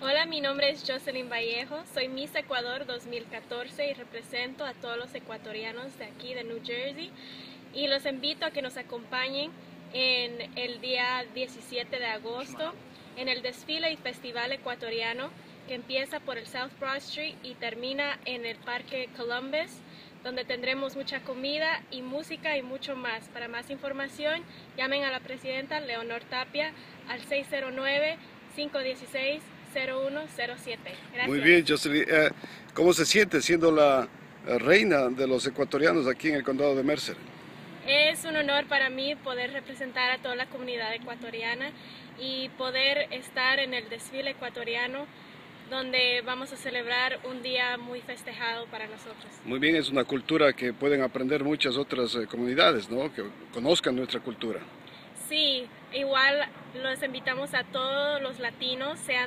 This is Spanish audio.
Hola, mi nombre es Jocelyn Vallejo, soy Miss Ecuador 2014 y represento a todos los ecuatorianos de aquí de New Jersey y los invito a que nos acompañen en el día 17 de agosto en el desfile y festival ecuatoriano que empieza por el South Broad Street y termina en el Parque Columbus donde tendremos mucha comida y música y mucho más. Para más información, llamen a la presidenta Leonor Tapia al 609-516-0107. Gracias. Muy bien, Jocelyn. Eh, ¿Cómo se siente siendo la eh, reina de los ecuatorianos aquí en el condado de Mercer? Es un honor para mí poder representar a toda la comunidad ecuatoriana y poder estar en el desfile ecuatoriano donde vamos a celebrar un día muy festejado para nosotros. Muy bien, es una cultura que pueden aprender muchas otras eh, comunidades, ¿no? Que conozcan nuestra cultura. Sí, igual los invitamos a todos los latinos, sean